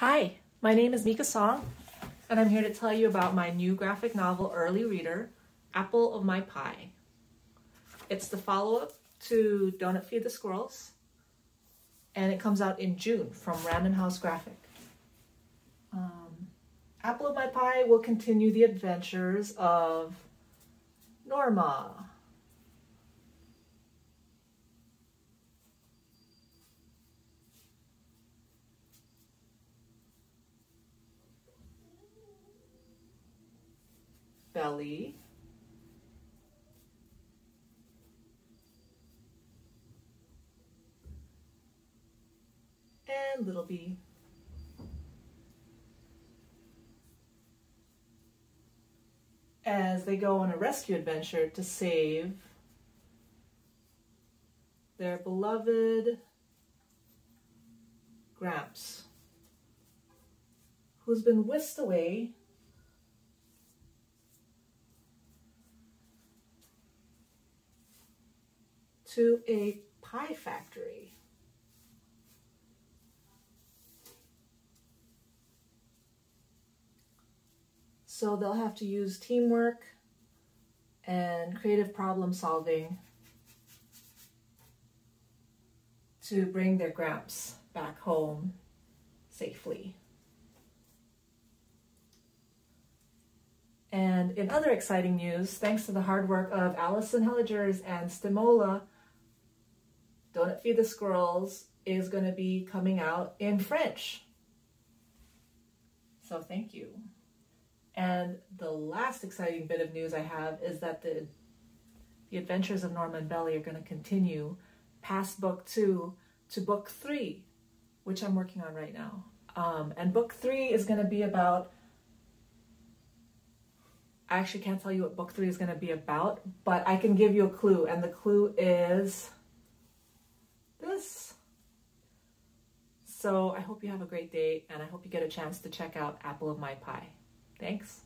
Hi, my name is Mika Song, and I'm here to tell you about my new graphic novel, Early Reader, Apple of My Pie. It's the follow-up to Don't Feed the Squirrels, and it comes out in June from Random House Graphic. Um, Apple of My Pie will continue the adventures of Norma, belly, and little bee. As they go on a rescue adventure to save their beloved Gramps, who's been whisked away to a pie factory. So they'll have to use teamwork and creative problem solving to bring their gramps back home safely. And in other exciting news, thanks to the hard work of Allison Hellegers and Stimola, don't Feed the Squirrels is going to be coming out in French. So thank you. And the last exciting bit of news I have is that the the Adventures of Norman Belly are going to continue past book two to book three, which I'm working on right now. Um, and book three is going to be about. I actually can't tell you what book three is going to be about, but I can give you a clue, and the clue is So I hope you have a great day and I hope you get a chance to check out Apple of My Pie. Thanks.